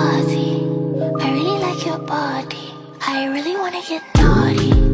I really like your body. I really wanna get naughty.